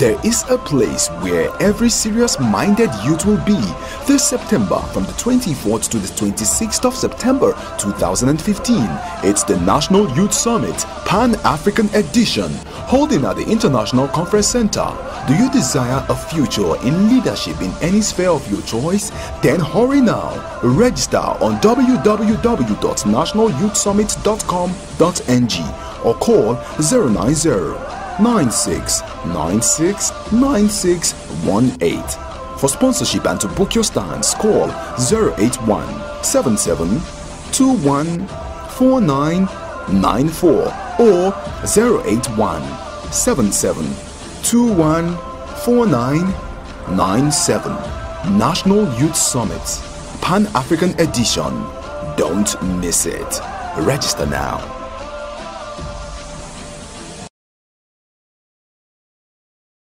There is a place where every serious-minded youth will be this September from the 24th to the 26th of September 2015. It's the National Youth Summit Pan-African Edition holding at the International Conference Center. Do you desire a future in leadership in any sphere of your choice? Then hurry now. Register on www.nationalyouthsummit.com.ng or call 090 96969618. For sponsorship and to book your stands, call 081 77 214994 or 081 77 214997. National Youth Summit, Pan African Edition. Don't miss it. Register now.